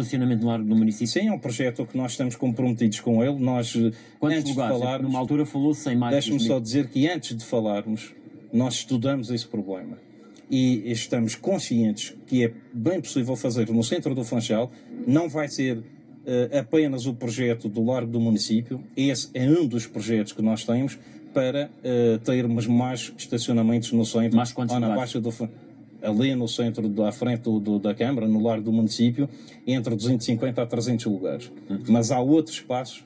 estacionamento no largo do município? Sim, é um projeto que nós estamos comprometidos com ele. Nós, Quantos antes lugares? de falarmos, Numa altura falou-se em mais de deixe-me 2 só dizer que antes de falarmos, nós estudamos esse problema. E estamos conscientes que é bem possível fazer no centro do Funchal. Não vai ser eh, apenas o projeto do Largo do Município. Esse é um dos projetos que nós temos para eh, termos mais estacionamentos no centro Mais ou na lugares? baixa do ali no centro da frente do, da Câmara, no Largo do Município, entre 250 a 300 lugares. Uhum. Mas há outros espaços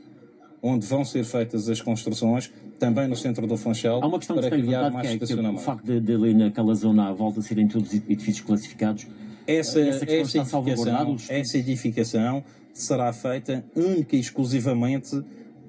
onde vão ser feitas as construções, também no centro do Funchal, Há uma questão que para tem criar mais que é que o estacionamento. facto de, de ali naquela zona à volta serem todos edifícios classificados Essa, essa questão essa, salvaguardada, edificação, essa edificação será feita única e exclusivamente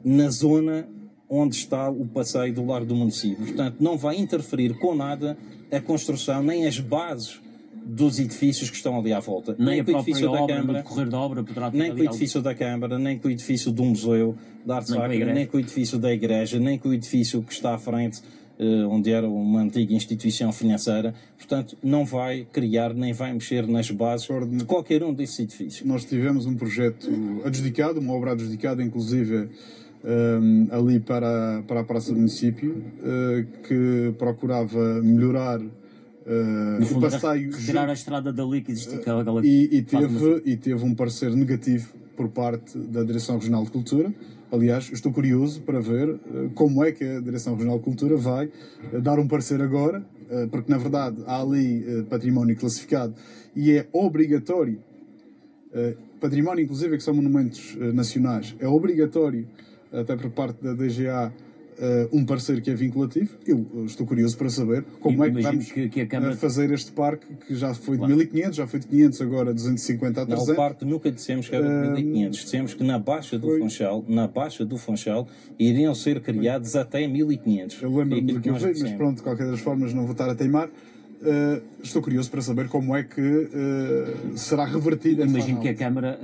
na zona onde está o passeio do Largo do Município. Portanto, não vai interferir com nada a construção, nem as bases dos edifícios que estão ali à volta. nem a com o edifício da obra, Câmara, decorrer da obra poderá ter nem com o algo- edifício da Câmara, nem com o edifício do Museu da Arte Nem Sacra, nem com o edifício da Igreja, nem com o edifício que está à frente, eh, onde era uma antiga instituição financeira. Portanto, não vai criar nem vai mexer nas bases de qualquer um desses edifícios. Nós tivemos um projeto adjudicado, uma obra adjudicada, inclusive hum, ali para, para a Praça do Município, eh, que procurava melhorar No o passeio retirar a estrada dali que existe aquela, aquela e, e teve, e teve um parecer negativo por parte da Direção Regional de Cultura. Aliás, estou curioso para ver eh, como é que a Direção Regional de Cultura vai eh, dar um parecer agora, porque na verdade há ali património classificado e é obrigatório, património inclusive que são monumentos nacionais, é obrigatório, até por parte da DGA, eh, um parecer que é vinculativo. Eu eh, estou curioso para saber como é que vamos que- que a Câmara- eh, fazer este parque, que já foi de 1500, já foi de 500, agora 250 a Não, 300. o parque nunca dissemos que era de 1500. Dissemos que na Baixa do foi. Funchal, na Baixa do Funchal, iriam ser criados até 1500. Eu lembro-me aquilo do que eu vi, mas pronto, de qualquer das formas não vou estar a teimar. Eh, estou curioso para saber como é que eh, será revertida Imagino que a. Câmara